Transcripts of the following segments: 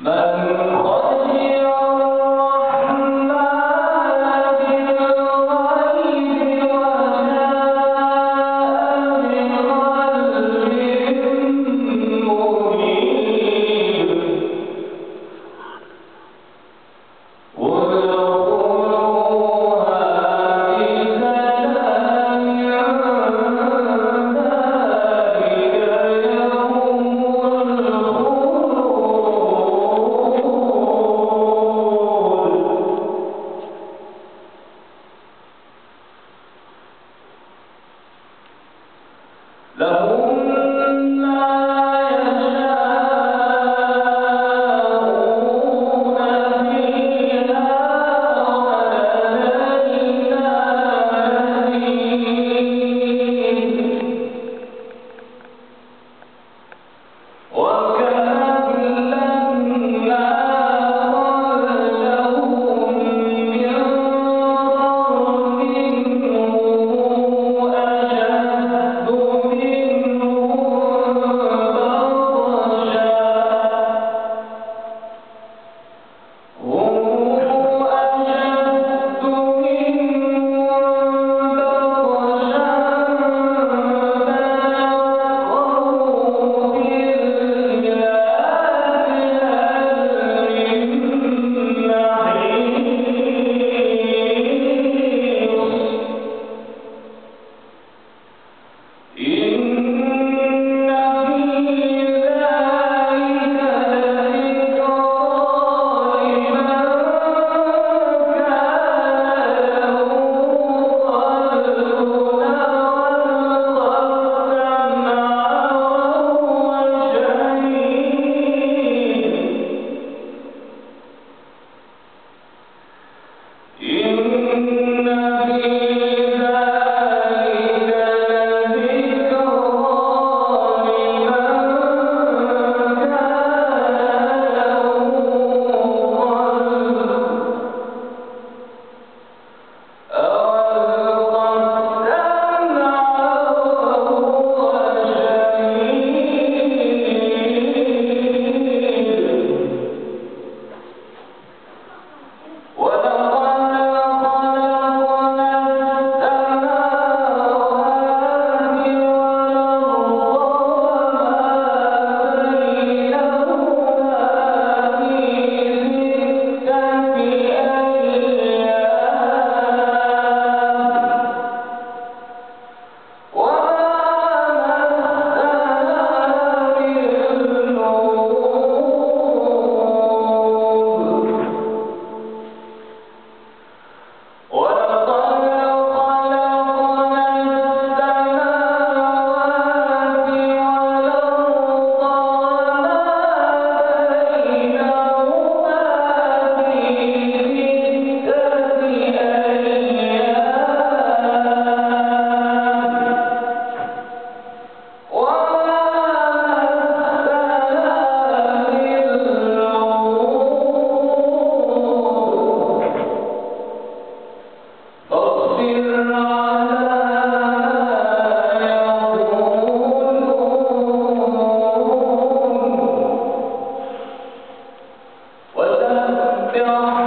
ولقد 对啊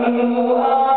Oh.